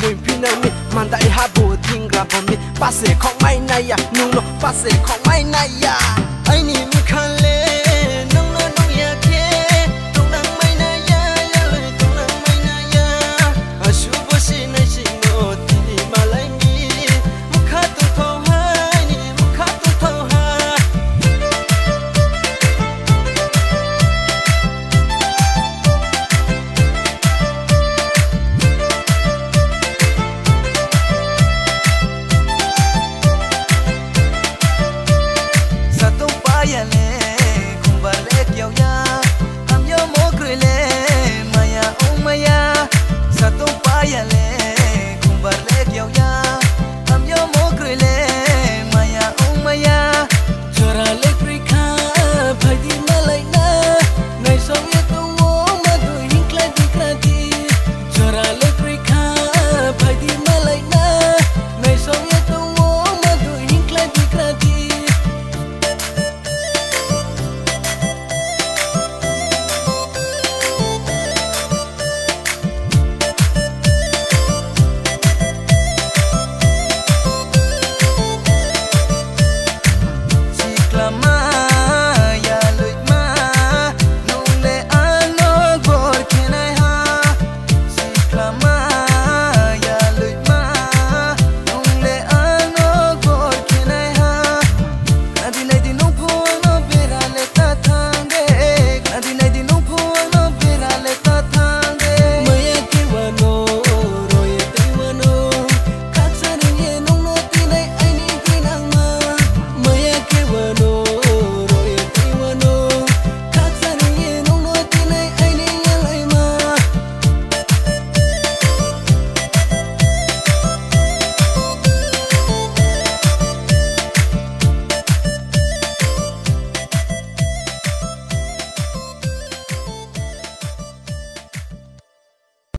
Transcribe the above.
မွင်ပြင်းနေမိမန္တရဟာဘူတင်ကဘမီပါစေခေါမိုင်းနိုင်ယနုံတော့ပါစေခေါမိုင်းနိုင်ယ